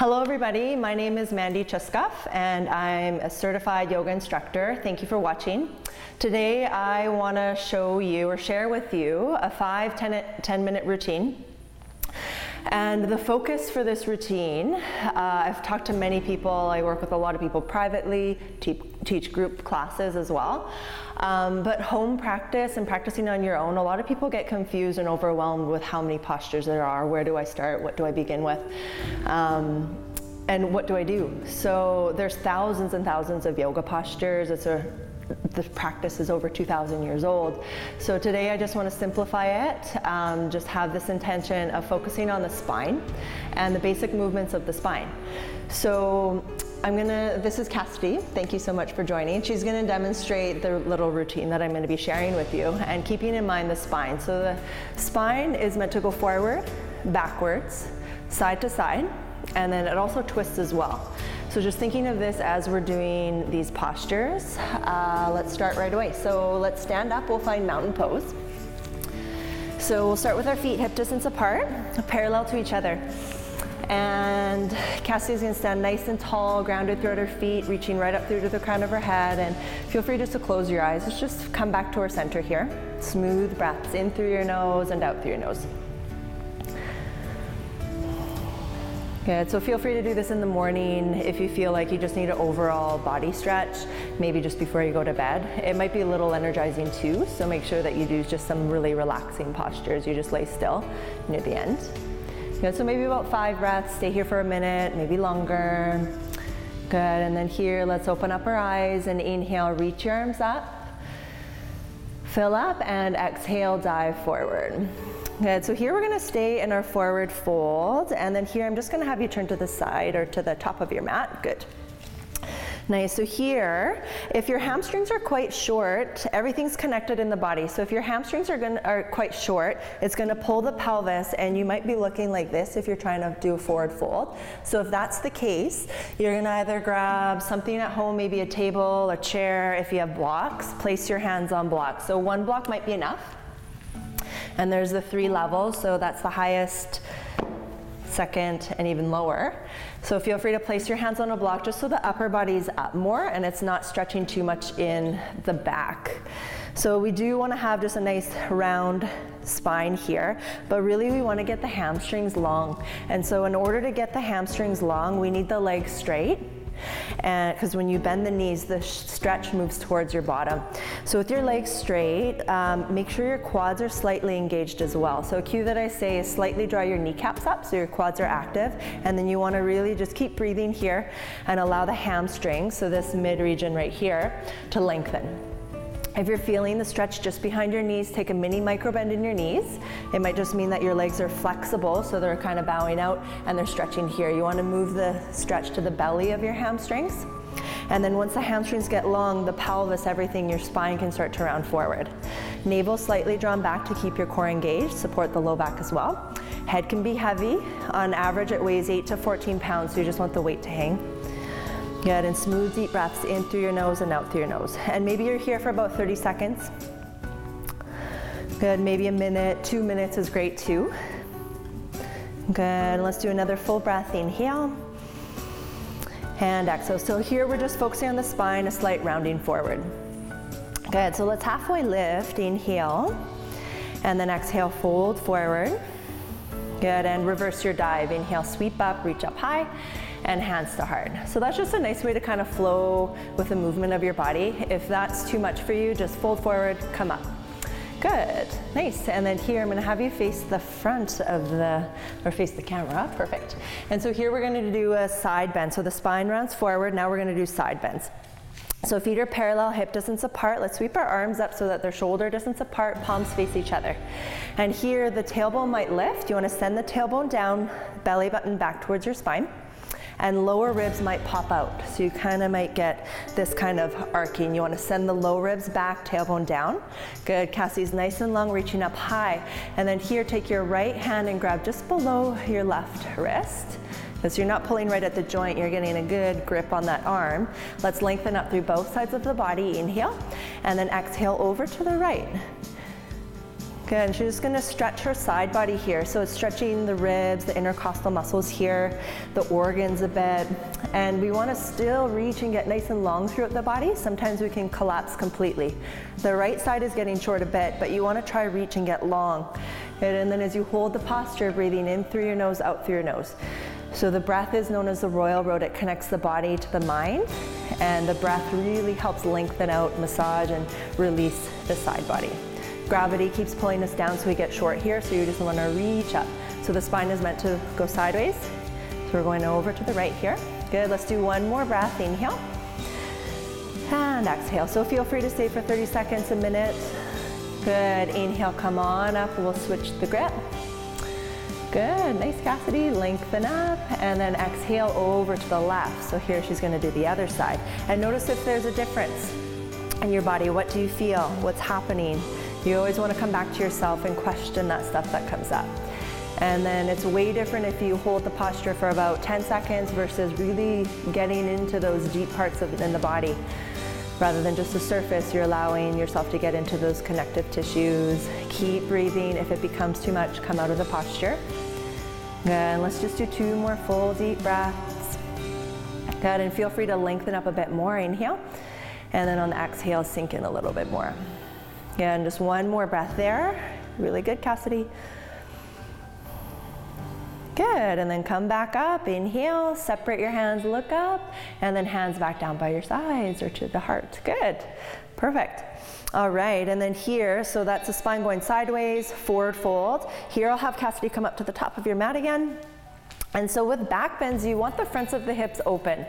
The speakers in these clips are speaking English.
Hello, everybody. My name is Mandy Chutskoff, and I'm a certified yoga instructor. Thank you for watching. Today, I want to show you or share with you a five 10, 10 minute routine. And the focus for this routine, uh, I've talked to many people, I work with a lot of people privately, te- teach group classes as well. Um, but home practice and practicing on your own, a lot of people get confused and overwhelmed with how many postures there are. Where do I start? What do I begin with? Um, and what do I do? So there's thousands and thousands of yoga postures. It's a the practice is over 2,000 years old. So today I just want to simplify it, um, just have this intention of focusing on the spine and the basic movements of the spine. So I'm gonna, this is Cassidy. Thank you so much for joining. She's gonna demonstrate the little routine that I'm gonna be sharing with you and keeping in mind the spine. So the spine is meant to go forward, backwards, side to side, and then it also twists as well. So just thinking of this as we're doing these postures, uh, let's start right away. So let's stand up, we'll find mountain pose. So we'll start with our feet hip distance apart, parallel to each other. And Cassie's gonna stand nice and tall, grounded throughout her feet, reaching right up through to the crown of her head. And feel free just to close your eyes. Let's just come back to our center here. Smooth breaths in through your nose and out through your nose. Good, so feel free to do this in the morning if you feel like you just need an overall body stretch, maybe just before you go to bed. It might be a little energizing too, so make sure that you do just some really relaxing postures. You just lay still near the end. Good, so maybe about five breaths, stay here for a minute, maybe longer. Good, and then here, let's open up our eyes and inhale, reach your arms up. Fill up and exhale, dive forward. Good, so here we're gonna stay in our forward fold, and then here I'm just gonna have you turn to the side or to the top of your mat. Good. Nice, so here, if your hamstrings are quite short, everything's connected in the body. So if your hamstrings are, gonna, are quite short, it's gonna pull the pelvis and you might be looking like this if you're trying to do a forward fold. So if that's the case, you're gonna either grab something at home, maybe a table, a chair, if you have blocks, place your hands on blocks. So one block might be enough. And there's the three levels, so that's the highest, second, and even lower. So feel free to place your hands on a block just so the upper body's up more and it's not stretching too much in the back. So we do want to have just a nice round spine here, but really we want to get the hamstrings long. And so in order to get the hamstrings long, we need the legs straight and because when you bend the knees, the stretch moves towards your bottom. So with your legs straight, um, make sure your quads are slightly engaged as well. So a cue that I say is slightly draw your kneecaps up so your quads are active, and then you want to really just keep breathing here and allow the hamstrings, so this mid region right here, to lengthen. If you're feeling the stretch just behind your knees, take a mini micro bend in your knees. It might just mean that your legs are flexible, so they're kind of bowing out and they're stretching here. You want to move the stretch to the belly of your hamstrings. And then once the hamstrings get long, the pelvis, everything, your spine can start to round forward. Navel slightly drawn back to keep your core engaged, support the low back as well. Head can be heavy. On average, it weighs 8 to 14 pounds, so you just want the weight to hang. Good, and smooth deep breaths in through your nose and out through your nose. And maybe you're here for about 30 seconds. Good, maybe a minute, two minutes is great too. Good, let's do another full breath, inhale. And exhale. So here we're just focusing on the spine, a slight rounding forward. Good, so let's halfway lift, inhale. And then exhale, fold forward. Good, and reverse your dive. Inhale, sweep up, reach up high and hands to heart. So that's just a nice way to kind of flow with the movement of your body. If that's too much for you, just fold forward, come up. Good, nice. And then here I'm gonna have you face the front of the, or face the camera, perfect. And so here we're gonna do a side bend. So the spine rounds forward, now we're gonna do side bends. So feet are parallel, hip distance apart. Let's sweep our arms up so that they're shoulder distance apart, palms face each other. And here the tailbone might lift. You wanna send the tailbone down, belly button back towards your spine and lower ribs might pop out. So you kind of might get this kind of arcing. You want to send the low ribs back, tailbone down. Good. Cassie's nice and long, reaching up high. And then here, take your right hand and grab just below your left wrist. So you're not pulling right at the joint, you're getting a good grip on that arm. Let's lengthen up through both sides of the body. Inhale, and then exhale over to the right. Good, and she's just gonna stretch her side body here. So it's stretching the ribs, the intercostal muscles here, the organs a bit. And we wanna still reach and get nice and long throughout the body. Sometimes we can collapse completely. The right side is getting short a bit, but you wanna try reach and get long. And then as you hold the posture, breathing in through your nose, out through your nose. So the breath is known as the royal road. It connects the body to the mind. And the breath really helps lengthen out, massage, and release the side body. Gravity keeps pulling us down so we get short here, so you just want to reach up. So the spine is meant to go sideways. So we're going over to the right here. Good, let's do one more breath. Inhale and exhale. So feel free to stay for 30 seconds, a minute. Good, inhale, come on up. We'll switch the grip. Good, nice Cassidy, lengthen up and then exhale over to the left. So here she's gonna do the other side. And notice if there's a difference in your body. What do you feel? What's happening? You always want to come back to yourself and question that stuff that comes up. And then it's way different if you hold the posture for about 10 seconds versus really getting into those deep parts of in the body. Rather than just the surface, you're allowing yourself to get into those connective tissues. Keep breathing. If it becomes too much, come out of the posture. And let's just do two more full deep breaths. Good, and feel free to lengthen up a bit more. Inhale. And then on the exhale, sink in a little bit more. And just one more breath there. Really good, Cassidy. Good, and then come back up, inhale, separate your hands, look up, and then hands back down by your sides or to the heart. Good, perfect. All right, and then here, so that's the spine going sideways, forward fold. Here I'll have Cassidy come up to the top of your mat again. And so with back bends, you want the fronts of the hips open.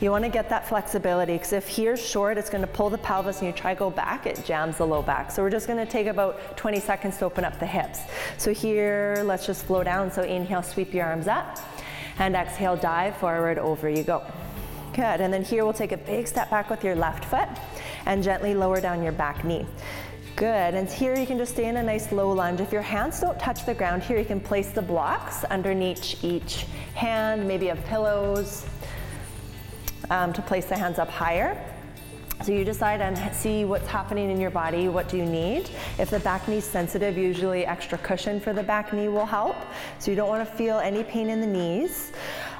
You want to get that flexibility because if here's short, it's going to pull the pelvis and you try to go back, it jams the low back. So we're just going to take about 20 seconds to open up the hips. So here, let's just flow down. So inhale, sweep your arms up and exhale, dive forward, over you go. Good, and then here we'll take a big step back with your left foot and gently lower down your back knee. Good, and here you can just stay in a nice low lunge. If your hands don't touch the ground here, you can place the blocks underneath each hand, maybe have pillows um, to place the hands up higher. So you decide and see what's happening in your body, what do you need. If the back knee's sensitive, usually extra cushion for the back knee will help. So you don't want to feel any pain in the knees.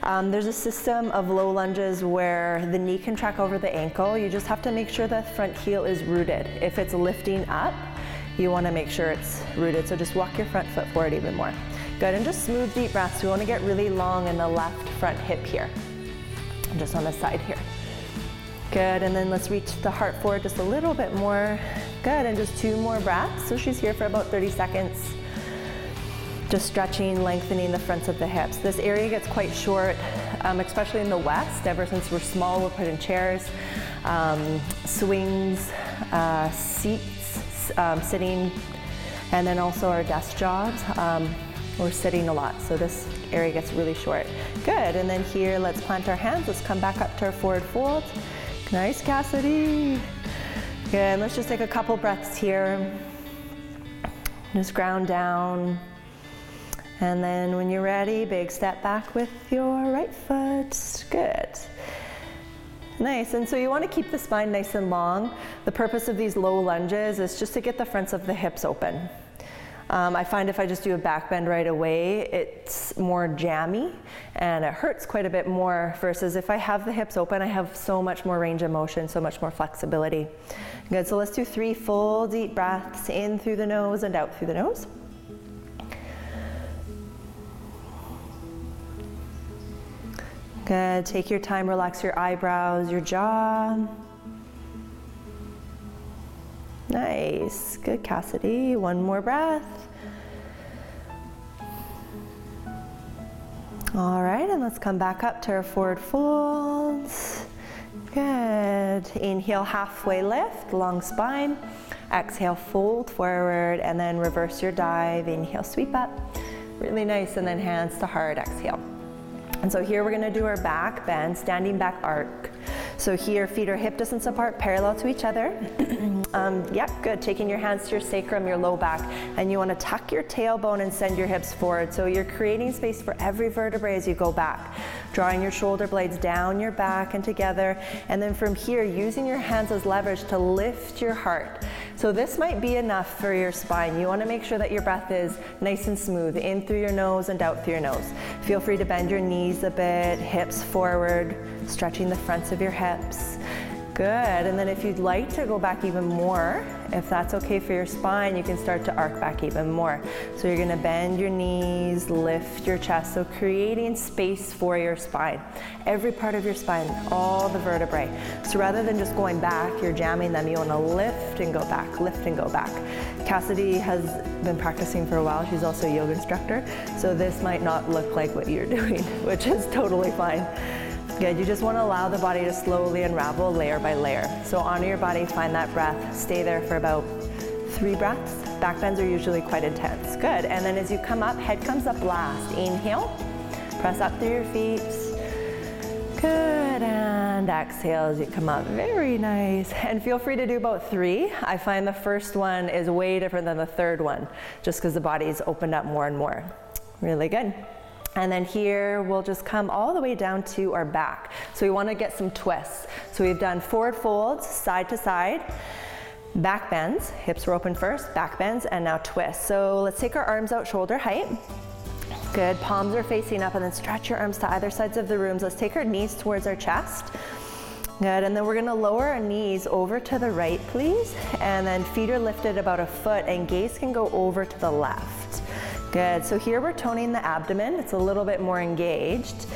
Um, there's a system of low lunges where the knee can track over the ankle. You just have to make sure the front heel is rooted. If it's lifting up, you want to make sure it's rooted. So just walk your front foot forward even more. Good, and just smooth deep breaths. We want to get really long in the left front hip here. Just on the side here. Good, and then let's reach the heart forward just a little bit more. Good, and just two more breaths. So she's here for about 30 seconds. Just stretching, lengthening the fronts of the hips. This area gets quite short, um, especially in the West. Ever since we're small, we're put in chairs, um, swings, uh, seats, um, sitting, and then also our desk jobs. Um, we're sitting a lot, so this area gets really short. Good, and then here, let's plant our hands. Let's come back up to our forward fold. Nice, Cassidy. Good, let's just take a couple breaths here. Just ground down. And then when you're ready, big step back with your right foot. Good. Nice, and so you want to keep the spine nice and long. The purpose of these low lunges is just to get the fronts of the hips open. Um, I find if I just do a back bend right away, it's more jammy and it hurts quite a bit more versus if I have the hips open, I have so much more range of motion, so much more flexibility. Good, so let's do three full deep breaths in through the nose and out through the nose. Good. Take your time, relax your eyebrows, your jaw. Nice. Good, Cassidy. One more breath. All right, and let's come back up to our forward folds. Good. Inhale, halfway lift, long spine. Exhale, fold forward, and then reverse your dive. Inhale, sweep up. Really nice, and then hands to heart, exhale. And so here we're gonna do our back bend, standing back arc. So here, feet are hip distance apart, parallel to each other. um, yep, good. Taking your hands to your sacrum, your low back, and you wanna tuck your tailbone and send your hips forward. So you're creating space for every vertebrae as you go back. Drawing your shoulder blades down your back and together. And then from here, using your hands as leverage to lift your heart. So this might be enough for your spine. You wanna make sure that your breath is nice and smooth, in through your nose and out through your nose. Feel free to bend your knees a bit, hips forward, stretching the fronts of your hips. Good, and then if you'd like to go back even more, if that's okay for your spine, you can start to arc back even more. So you're gonna bend your knees, lift your chest, so creating space for your spine. Every part of your spine, all the vertebrae. So rather than just going back, you're jamming them, you wanna lift and go back, lift and go back. Cassidy has been practicing for a while, she's also a yoga instructor, so this might not look like what you're doing, which is totally fine. Good, you just want to allow the body to slowly unravel layer by layer. So honor your body, find that breath, stay there for about three breaths. Back bends are usually quite intense. Good, and then as you come up, head comes up last. Inhale, press up through your feet. Good, and exhale as you come up. Very nice. And feel free to do about three. I find the first one is way different than the third one, just because the body's opened up more and more. Really good. And then here we'll just come all the way down to our back. So we want to get some twists. So we've done forward folds, side to side, back bends, hips were open first, back bends, and now twists. So let's take our arms out shoulder height. Good, palms are facing up and then stretch your arms to either sides of the rooms. Let's take our knees towards our chest. Good, and then we're gonna lower our knees over to the right, please. And then feet are lifted about a foot and gaze can go over to the left. Good, so here we're toning the abdomen. It's a little bit more engaged.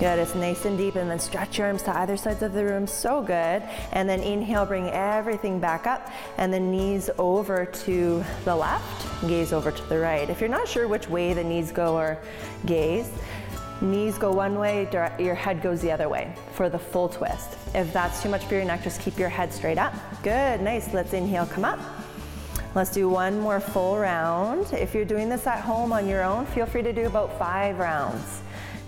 Good, it's nice and deep and then stretch your arms to either sides of the room, so good. And then inhale, bring everything back up and the knees over to the left, gaze over to the right. If you're not sure which way the knees go or gaze, knees go one way, your head goes the other way for the full twist. If that's too much for your neck, just keep your head straight up. Good, nice, let's inhale, come up. Let's do one more full round. If you're doing this at home on your own, feel free to do about five rounds.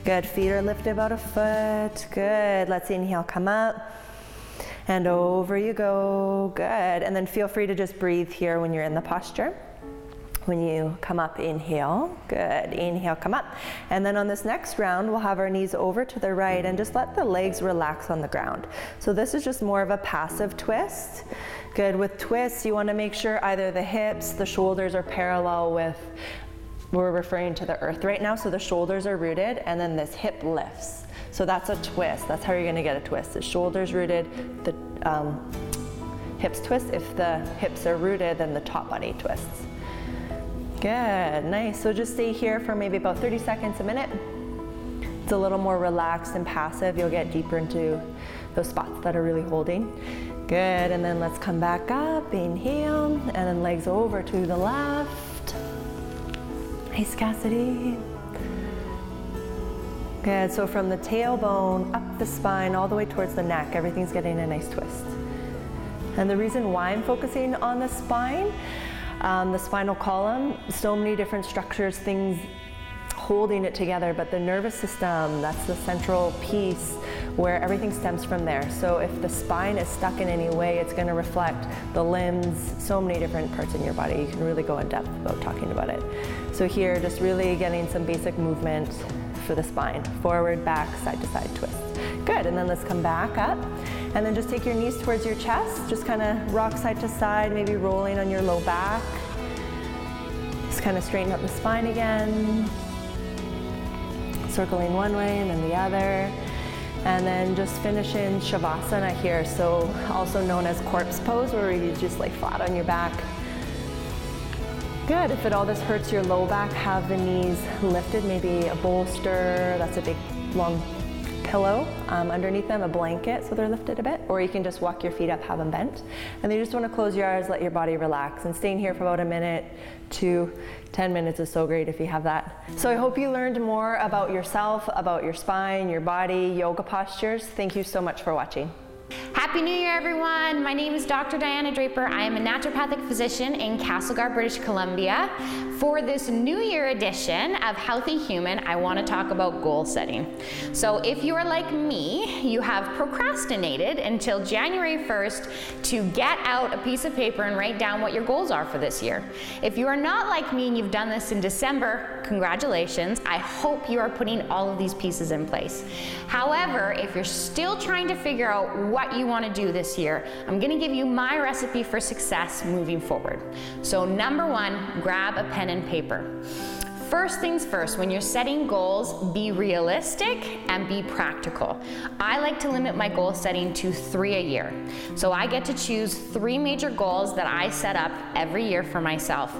Good, feet are lifted about a foot. Good, let's inhale, come up. And over you go, good. And then feel free to just breathe here when you're in the posture. When you come up, inhale, good, inhale, come up. And then on this next round, we'll have our knees over to the right and just let the legs relax on the ground. So this is just more of a passive twist. Good, with twists, you wanna make sure either the hips, the shoulders are parallel with, we're referring to the earth right now, so the shoulders are rooted and then this hip lifts. So that's a twist, that's how you're gonna get a twist. The shoulders rooted, the um, hips twist. If the hips are rooted, then the top body twists. Good, nice. So just stay here for maybe about 30 seconds a minute. It's a little more relaxed and passive. You'll get deeper into those spots that are really holding. Good, and then let's come back up, inhale, and then legs over to the left. Nice, Cassidy. Good, so from the tailbone, up the spine, all the way towards the neck, everything's getting a nice twist. And the reason why I'm focusing on the spine, um, the spinal column, so many different structures, things holding it together, but the nervous system, that's the central piece where everything stems from there. So if the spine is stuck in any way, it's going to reflect the limbs, so many different parts in your body. You can really go in depth about talking about it. So here, just really getting some basic movement for the spine. Forward, back, side to side twist. Good, and then let's come back up. And then just take your knees towards your chest. Just kind of rock side to side, maybe rolling on your low back. Just kind of straighten up the spine again. Circling one way and then the other. And then just finish in Shavasana here, so also known as corpse pose, where you just lay flat on your back. Good, if at all this hurts your low back, have the knees lifted, maybe a bolster, that's a big long pillow um, underneath them, a blanket, so they're lifted a bit, or you can just walk your feet up, have them bent. And then you just wanna close your eyes, let your body relax, and staying here for about a minute, to 10 minutes is so great if you have that. So I hope you learned more about yourself, about your spine, your body, yoga postures. Thank you so much for watching. Happy New Year, everyone. My name is Dr. Diana Draper. I am a naturopathic physician in Castlegar, British Columbia. For this New Year edition of Healthy Human, I want to talk about goal setting. So if you are like me, you have procrastinated until January 1st to get out a piece of paper and write down what your goals are for this year. If you are not like me and you've done this in December, congratulations. I hope you are putting all of these pieces in place. However, if you're still trying to figure out what you want to do this year, I'm going to give you my recipe for success moving forward. So, number one, grab a pen and paper. First things first, when you're setting goals, be realistic and be practical. I like to limit my goal setting to three a year. So I get to choose three major goals that I set up every year for myself.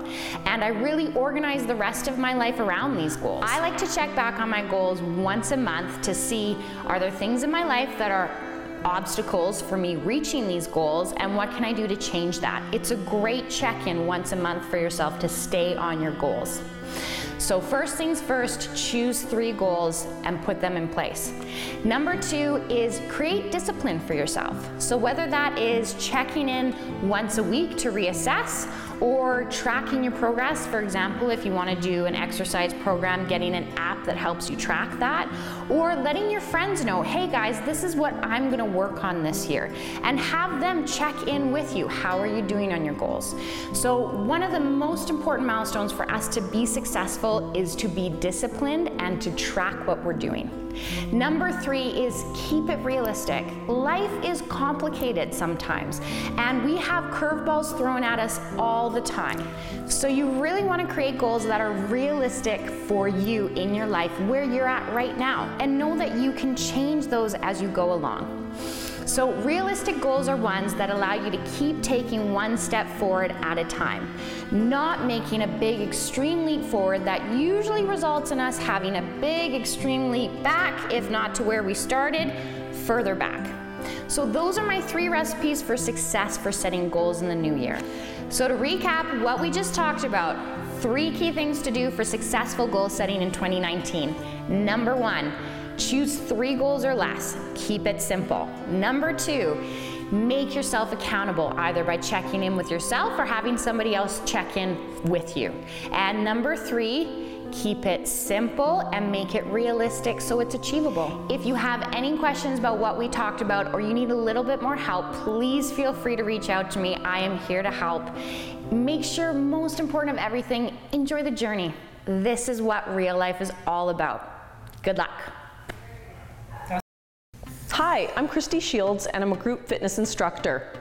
And I really organize the rest of my life around these goals. I like to check back on my goals once a month to see are there things in my life that are obstacles for me reaching these goals and what can I do to change that? It's a great check in once a month for yourself to stay on your goals. So, first things first, choose three goals and put them in place. Number two is create discipline for yourself. So, whether that is checking in once a week to reassess or tracking your progress. For example, if you want to do an exercise program, getting an app that helps you track that, or letting your friends know, hey guys, this is what I'm going to work on this year, and have them check in with you. How are you doing on your goals? So, one of the most important milestones for us to be successful is to be disciplined and to track what we're doing. Number three is keep it realistic. Life is complicated sometimes, and we have curveballs thrown at us all the time. So, you really want to create goals that are realistic for you in your life where you're at right now, and know that you can change those as you go along. So, realistic goals are ones that allow you to keep taking one step forward at a time, not making a big extreme leap forward that usually results in us having a big extreme leap back, if not to where we started, further back. So, those are my three recipes for success for setting goals in the new year. So, to recap what we just talked about, three key things to do for successful goal setting in 2019. Number one, Choose three goals or less. Keep it simple. Number two, make yourself accountable either by checking in with yourself or having somebody else check in with you. And number three, keep it simple and make it realistic so it's achievable. If you have any questions about what we talked about or you need a little bit more help, please feel free to reach out to me. I am here to help. Make sure, most important of everything, enjoy the journey. This is what real life is all about. Good luck. Hi, I'm Kristy Shields and I'm a group fitness instructor.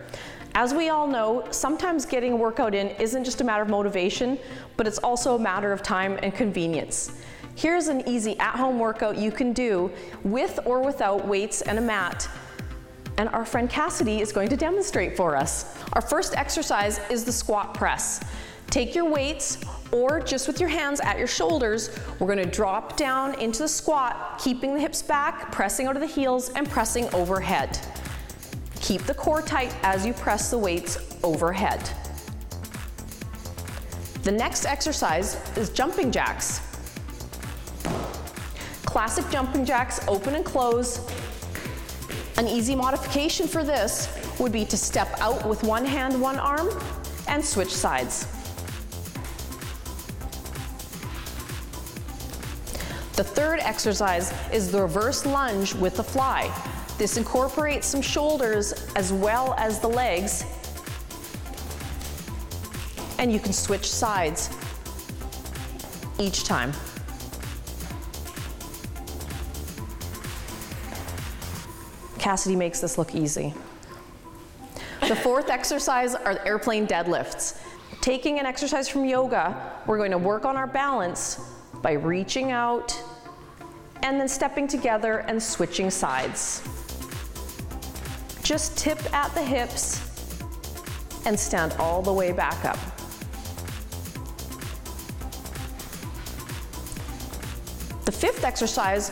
As we all know, sometimes getting a workout in isn't just a matter of motivation, but it's also a matter of time and convenience. Here's an easy at-home workout you can do with or without weights and a mat. And our friend Cassidy is going to demonstrate for us. Our first exercise is the squat press. Take your weights or just with your hands at your shoulders, we're gonna drop down into the squat, keeping the hips back, pressing out of the heels and pressing overhead. Keep the core tight as you press the weights overhead. The next exercise is jumping jacks. Classic jumping jacks, open and close. An easy modification for this would be to step out with one hand, one arm, and switch sides. The third exercise is the reverse lunge with the fly. This incorporates some shoulders as well as the legs. And you can switch sides each time. Cassidy makes this look easy. The fourth exercise are airplane deadlifts. Taking an exercise from yoga, we're going to work on our balance by reaching out and then stepping together and switching sides. Just tip at the hips and stand all the way back up. The fifth exercise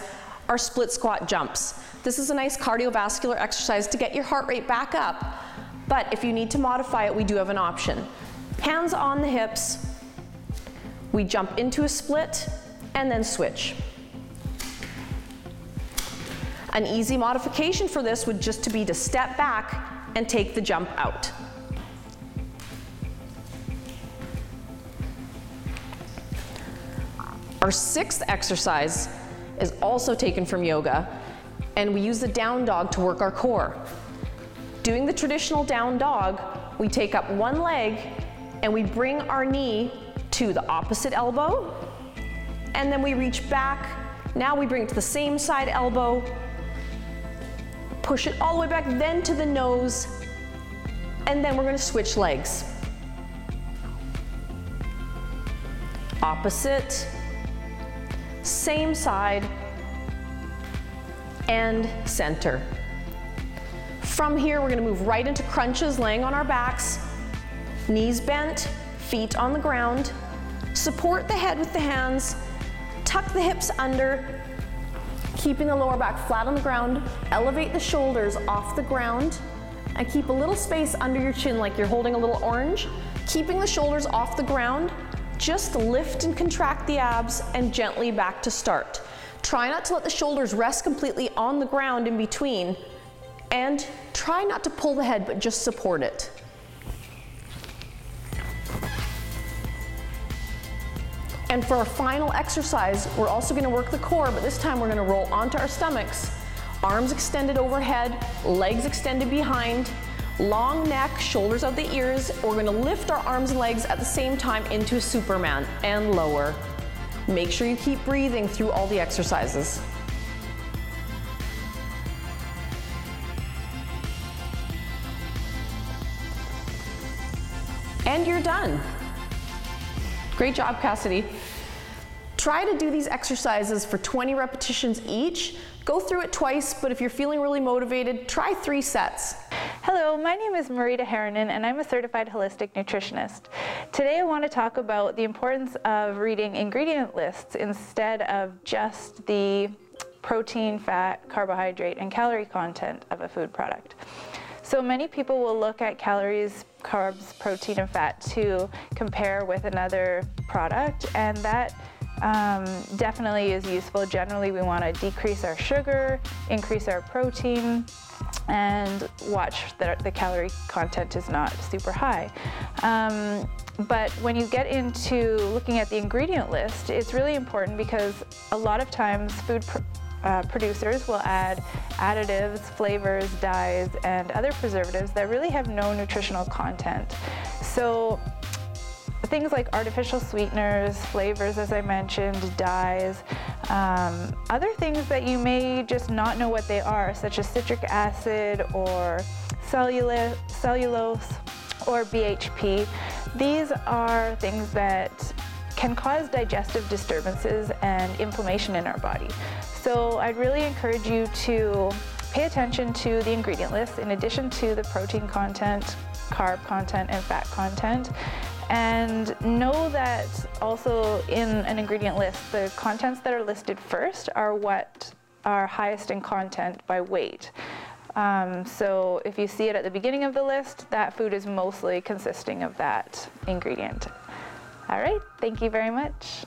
are split squat jumps. This is a nice cardiovascular exercise to get your heart rate back up, but if you need to modify it, we do have an option. Hands on the hips, we jump into a split and then switch. An easy modification for this would just to be to step back and take the jump out. Our sixth exercise is also taken from yoga, and we use the down dog to work our core. Doing the traditional down dog, we take up one leg and we bring our knee to the opposite elbow, and then we reach back. Now we bring it to the same side elbow, push it all the way back, then to the nose, and then we're gonna switch legs. Opposite, same side, and center. From here, we're gonna move right into crunches, laying on our backs, knees bent, feet on the ground. Support the head with the hands, tuck the hips under, keeping the lower back flat on the ground. Elevate the shoulders off the ground and keep a little space under your chin like you're holding a little orange. Keeping the shoulders off the ground, just lift and contract the abs and gently back to start. Try not to let the shoulders rest completely on the ground in between and try not to pull the head but just support it. And for our final exercise, we're also gonna work the core, but this time we're gonna roll onto our stomachs. Arms extended overhead, legs extended behind, long neck, shoulders out the ears. We're gonna lift our arms and legs at the same time into a Superman and lower. Make sure you keep breathing through all the exercises. And you're done. Great job, Cassidy. Try to do these exercises for 20 repetitions each. Go through it twice, but if you're feeling really motivated, try three sets. Hello, my name is Marita Harinen and I'm a certified holistic nutritionist. Today I want to talk about the importance of reading ingredient lists instead of just the protein, fat, carbohydrate, and calorie content of a food product. So many people will look at calories, carbs, protein, and fat to compare with another product, and that um, definitely is useful. Generally, we want to decrease our sugar, increase our protein, and watch that the calorie content is not super high. Um, but when you get into looking at the ingredient list, it's really important because a lot of times food pr uh, producers will add additives, flavors, dyes, and other preservatives that really have no nutritional content. So things like artificial sweeteners, flavors, as I mentioned, dyes, um, other things that you may just not know what they are, such as citric acid or cellulose, cellulose or BHP. These are things that can cause digestive disturbances and inflammation in our body. So I'd really encourage you to pay attention to the ingredient list in addition to the protein content, carb content, and fat content. And know that also in an ingredient list, the contents that are listed first are what are highest in content by weight. Um, so if you see it at the beginning of the list, that food is mostly consisting of that ingredient. All right, thank you very much.